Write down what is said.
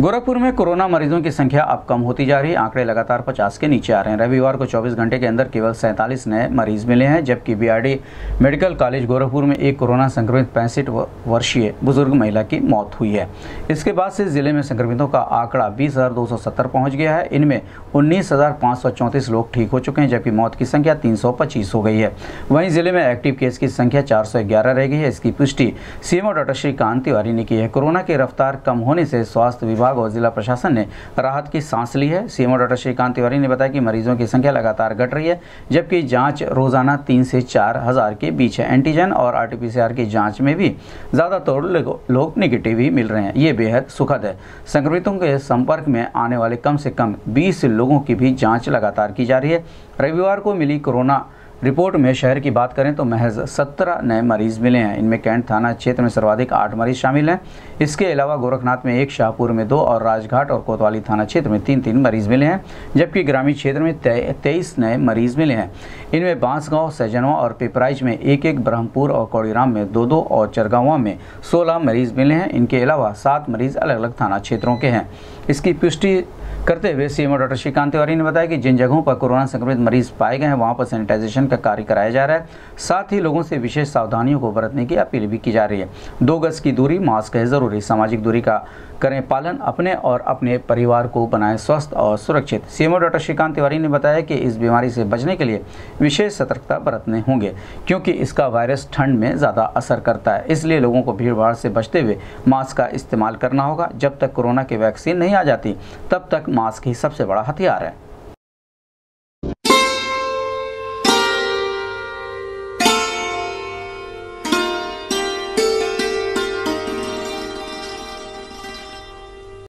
गोरखपुर में कोरोना मरीजों की संख्या अब कम होती जा रही है। आंकड़े लगातार 50 के नीचे आ रहे हैं। रविवार को 24 घंटे के अंदर केवल सैंतालीस नए मरीज़ मिले हैं, जबकि बीआरडी मेडिकल कॉलेज गोरखपुर में एक कोरोना संक्रमित पैंसठ वर्षीय बुज़ुर्ग महिला की मौत हुई है। इसके बाद से ज़िले में संक्रमितों का आंकड़ा बीस पहुँच गया है। इनमें उन्नीस लोग ठीक हो चुके हैं, जबकि मौत की संख्या तीन सौ पच्चीस हो गई है। वहीं ज़िले में एक्टिव केस की संख्या चार सौ ग्यारह रह गई है। इसकी पुष्टि सीएमओ डॉक्टर श्रीकांत तिवारी ने की है। कोरोना की रफ्तार कम होने से स्वास्थ्य विभाग विभाग और जिला प्रशासन ने राहत की सांस ली है। सीएमओ डॉक्टर श्रीकांत तिवारी ने बताया कि मरीजों की संख्या लगातार घट रही है, जबकि जाँच रोज़ाना तीन से चार हज़ार के बीच है। एंटीजन और आरटीपीसीआर की जाँच में भी ज़्यादातर लोग निगेटिव ही मिल रहे हैं। ये बेहद सुखद है। संक्रमितों के संपर्क में आने वाले कम से कम बीस लोगों की भी जाँच लगातार की जा रही है। रविवार को मिली कोरोना रिपोर्ट में शहर की बात करें तो महज सत्रह नए मरीज़ मिले हैं। इनमें कैंट थाना क्षेत्र में सर्वाधिक आठ मरीज़ शामिल हैं। इसके अलावा गोरखनाथ में एक, शाहपुर में दो और राजघाट और कोतवाली थाना क्षेत्र में तीन तीन मरीज़ मिले हैं, जबकि ग्रामीण क्षेत्र में तेईस नए मरीज़ मिले हैं। इनमें बांसगांव सैजनवा और पिपराइच में एक एक, ब्रह्मपुर और कौड़ीराम में दो दो और चरगावा में सोलह मरीज़ मिले हैं। इनके अलावा सात मरीज़ अलग अलग थाना क्षेत्रों के हैं। इसकी पुष्टि करते हुए सीएमओ डॉक्टर श्रीकांत तिवारी ने बताया कि जिन जगहों पर कोरोना संक्रमित मरीज़ पाए गए हैं, वहाँ पर सैनिटाइजेशन का कार्य कराया जा रहा है। साथ ही लोगों से विशेष सावधानियों को बरतने की अपील भी की जा रही है। दो गज की दूरी, मास्क है ज़रूरी। सामाजिक दूरी का करें पालन अपने और अपने परिवार को बनाएँ स्वस्थ और सुरक्षित। सीएमओ डॉक्टर श्रीकांत तिवारी ने बताया कि इस बीमारी से बचने के लिए विशेष सतर्कता बरतने होंगे, क्योंकि इसका वायरस ठंड में ज़्यादा असर करता है। इसलिए लोगों को भीड़ भाड़ से बचते हुए मास्क का इस्तेमाल करना होगा। जब तक कोरोना की वैक्सीन नहीं आ जाती, तब तक मास्क ही सबसे बड़ा हथियार है।